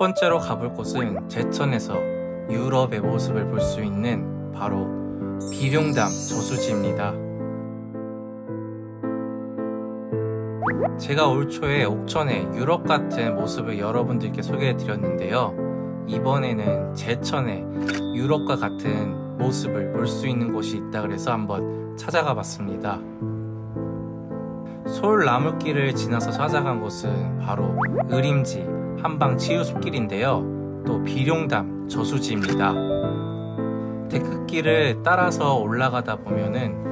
번째로 가볼 곳은 제천에서 유럽의 모습을 볼 수 있는 바로 비룡담 저수지입니다. 제가 올 초에 옥천의 유럽 같은 모습을 여러분들께 소개해 드렸는데요. 이번에는 제천의 유럽과 같은 모습을 볼 수 있는 곳이 있다 그래서 한번 찾아가 봤습니다. 서울 나물길을 지나서 찾아간 곳은 바로 의림지 한방 치유숲길인데요. 또 비룡담 저수지입니다. 데크길을 따라서 올라가다 보면은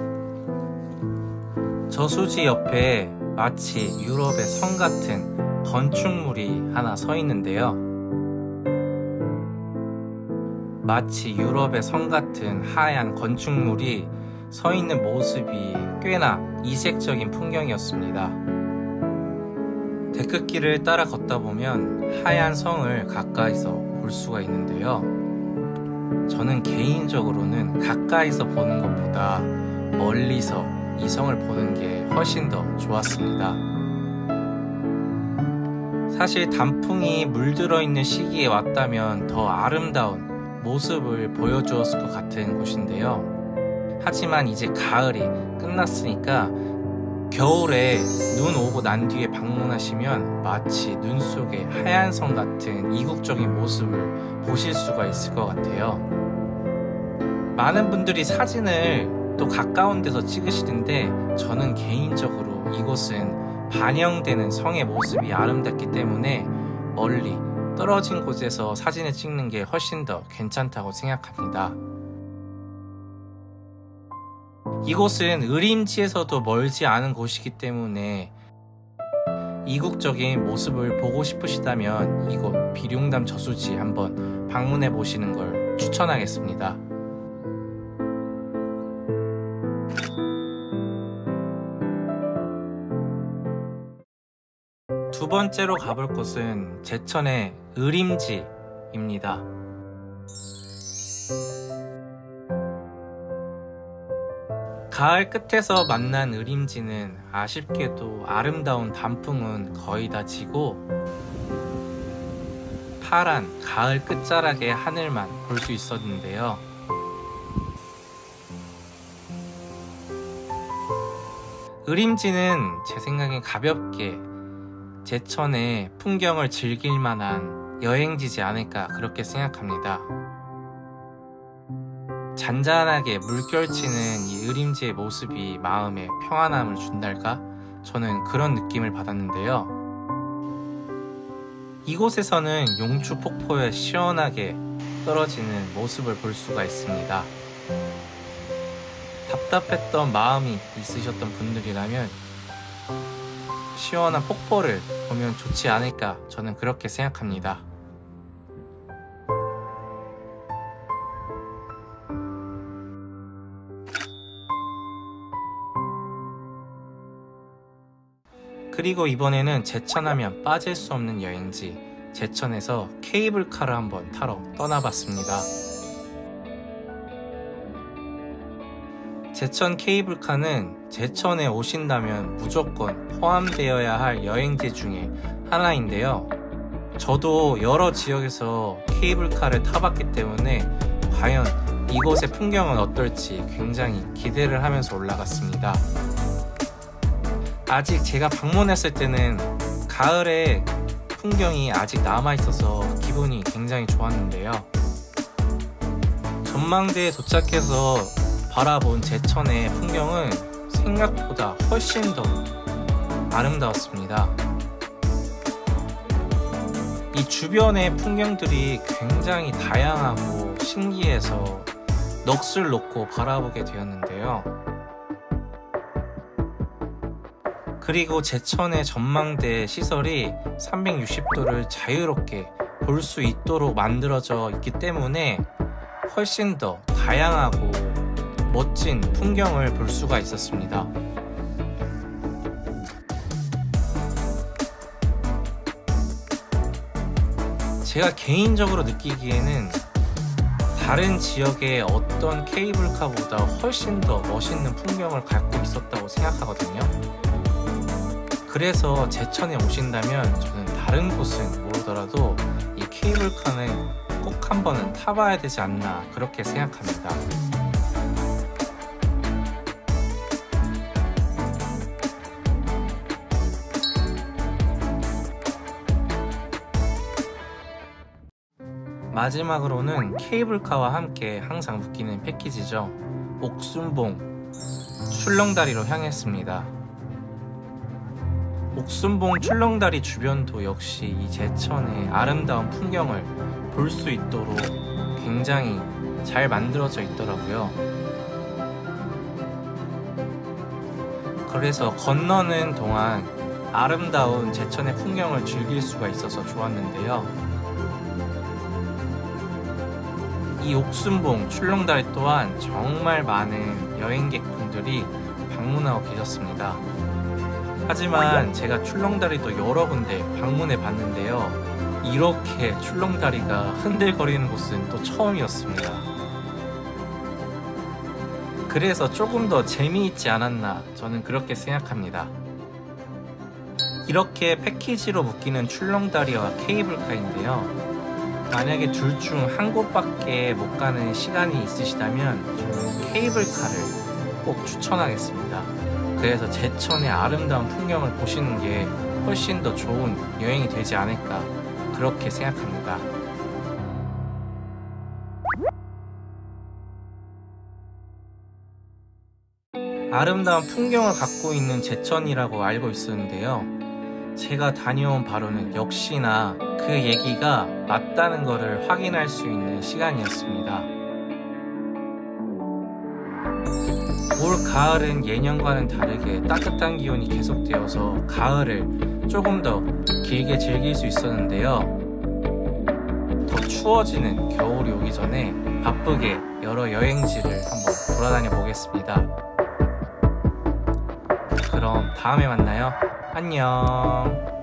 저수지 옆에 마치 유럽의 성 같은 건축물이 하나 서 있는데요. 마치 유럽의 성 같은 하얀 건축물이 서 있는 모습이 꽤나 이색적인 풍경이었습니다. 데크길을 따라 걷다 보면 하얀 성을 가까이서 볼 수가 있는데요. 저는 개인적으로는 가까이서 보는 것보다 멀리서 이 성을 보는 게 훨씬 더 좋았습니다. 사실 단풍이 물들어 있는 시기에 왔다면 더 아름다운 모습을 보여주었을 것 같은 곳인데요. 하지만 이제 가을이 끝났으니까 겨울에 눈 오고 난 뒤에 방문하시면 마치 눈 속에 하얀 성 같은 이국적인 모습을 보실 수가 있을 것 같아요. 많은 분들이 사진을 또 가까운 데서 찍으시는데 저는 개인적으로 이곳은 반영되는 성의 모습이 아름답기 때문에 멀리 떨어진 곳에서 사진을 찍는 게 훨씬 더 괜찮다고 생각합니다. 이곳은 의림지에서도 멀지 않은 곳이기 때문에 이국적인 모습을 보고 싶으시다면 이곳 비룡담 저수지 한번 방문해 보시는 걸 추천하겠습니다. 두 번째로 가볼 곳은 제천의 의림지입니다. 가을 끝에서 만난 의림지는 아쉽게도 아름다운 단풍은 거의 다 지고 파란 가을 끝자락의 하늘만 볼 수 있었는데요. 의림지는 제 생각엔 가볍게 제천의 풍경을 즐길 만한 여행지지 않을까 그렇게 생각합니다. 잔잔하게 물결치는 이 의림지의 모습이 마음에 평안함을 준달까? 저는 그런 느낌을 받았는데요. 이곳에서는 용추 폭포에 시원하게 떨어지는 모습을 볼 수가 있습니다. 답답했던 마음이 있으셨던 분들이라면 시원한 폭포를 보면 좋지 않을까 저는 그렇게 생각합니다. 그리고 이번에는 제천하면 빠질 수 없는 여행지 제천에서 케이블카를 한번 타러 떠나봤습니다. 제천 케이블카는 제천에 오신다면 무조건 포함되어야 할 여행지 중에 하나인데요. 저도 여러 지역에서 케이블카를 타봤기 때문에 과연 이곳의 풍경은 어떨지 굉장히 기대를 하면서 올라갔습니다. 아직 제가 방문했을 때는 가을에 풍경이 아직 남아있어서 기분이 굉장히 좋았는데요. 전망대에 도착해서 바라본 제천의 풍경은 생각보다 훨씬 더 아름다웠습니다. 이 주변의 풍경들이 굉장히 다양하고 신기해서 넋을 놓고 바라보게 되었는데요. 그리고 제천의 전망대 시설이 360도를 자유롭게 볼 수 있도록 만들어져 있기 때문에 훨씬 더 다양하고 멋진 풍경을 볼 수가 있었습니다. 제가 개인적으로 느끼기에는 다른 지역의 어떤 케이블카보다 훨씬 더 멋있는 풍경을 갖고 있었다고 생각하거든요. 그래서 제천에 오신다면 저는 다른 곳은 모르더라도 이 케이블카는 꼭 한 번은 타봐야 되지 않나 그렇게 생각합니다. 마지막으로는 케이블카와 함께 항상 묶이는 패키지죠. 옥순봉 출렁다리로 향했습니다. 옥순봉 출렁다리 주변도 역시 이 제천의 아름다운 풍경을 볼 수 있도록 굉장히 잘 만들어져 있더라고요. 그래서 건너는 동안 아름다운 제천의 풍경을 즐길 수가 있어서 좋았는데요. 이 옥순봉 출렁다리 또한 정말 많은 여행객분들이 방문하고 계셨습니다. 하지만 제가 출렁다리도 여러 군데 방문해 봤는데요. 이렇게 출렁다리가 흔들거리는 곳은 또 처음이었습니다. 그래서 조금 더 재미있지 않았나 저는 그렇게 생각합니다. 이렇게 패키지로 묶이는 출렁다리와 케이블카인데요. 만약에 둘 중 한 곳밖에 못 가는 시간이 있으시다면 저는 케이블카를 꼭 추천하겠습니다. 그래서 제천의 아름다운 풍경을 보시는 게 훨씬 더 좋은 여행이 되지 않을까 그렇게 생각합니다. 아름다운 풍경을 갖고 있는 제천이라고 알고 있었는데요. 제가 다녀온 바로는 역시나 그 얘기가 맞다는 것을 확인할 수 있는 시간이었습니다. 올 가을은 예년과는 다르게 따뜻한 기온이 계속되어서 가을을 조금 더 길게 즐길 수 있었는데요. 더 추워지는 겨울이 오기 전에 바쁘게 여러 여행지를 한번 돌아다녀 보겠습니다. 그럼 다음에 만나요. 안녕.